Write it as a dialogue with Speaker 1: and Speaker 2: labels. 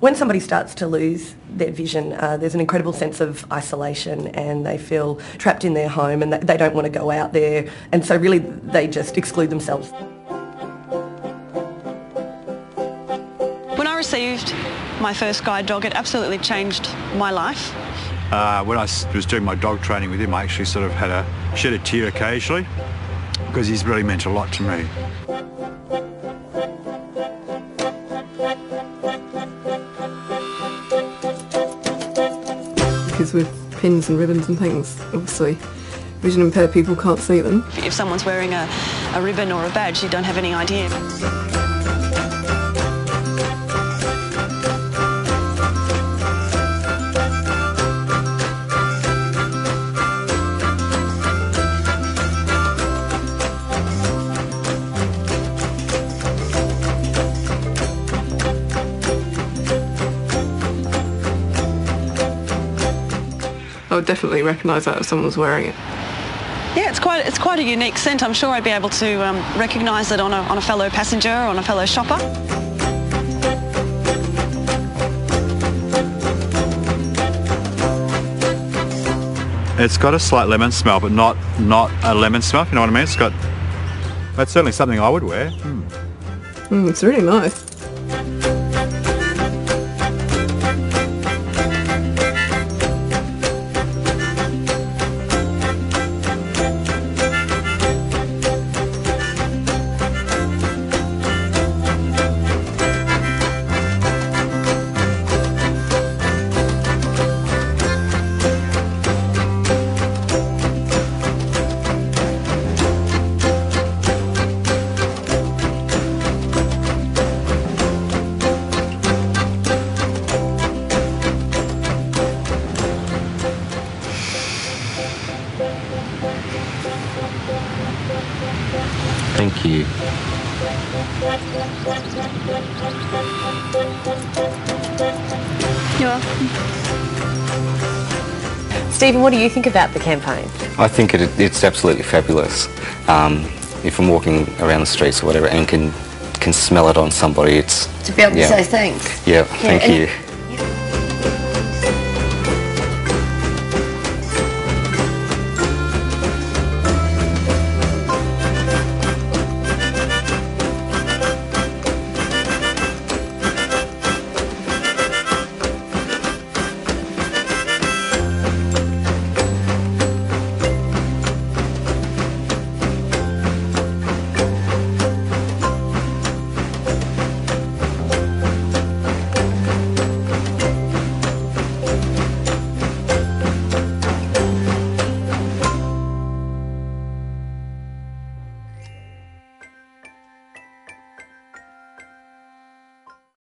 Speaker 1: when somebody starts to lose their vision, uh, there's an incredible sense of isolation and they feel trapped in their home and they don't want to go out there and so really they just exclude themselves.
Speaker 2: When I received my first guide dog, it absolutely changed my life.
Speaker 3: Uh, when I was doing my dog training with him, I actually sort of had a shed a tear occasionally because he's really meant a lot to me.
Speaker 4: With pins and ribbons and things, obviously vision impaired people can't see them.
Speaker 2: If someone's wearing a, a ribbon or a badge, you don't have any idea.
Speaker 4: I would definitely recognise that if someone was wearing it.
Speaker 2: Yeah, it's quite it's quite a unique scent. I'm sure I'd be able to um, recognise it on a, on a fellow passenger or on a fellow shopper.
Speaker 3: It's got a slight lemon smell, but not not a lemon smell. You know what I mean? It's got. That's certainly something I would wear. Hmm.
Speaker 4: Mm, it's really nice.
Speaker 5: Thank you.
Speaker 2: You're welcome.
Speaker 6: Stephen, what do you think about the campaign?
Speaker 5: I think it, it's absolutely fabulous. Um, if I'm walking around the streets or whatever and can can smell it on somebody, it's
Speaker 7: To be able
Speaker 5: yeah.
Speaker 7: to say thanks.
Speaker 5: Yeah, thank
Speaker 7: and
Speaker 5: you.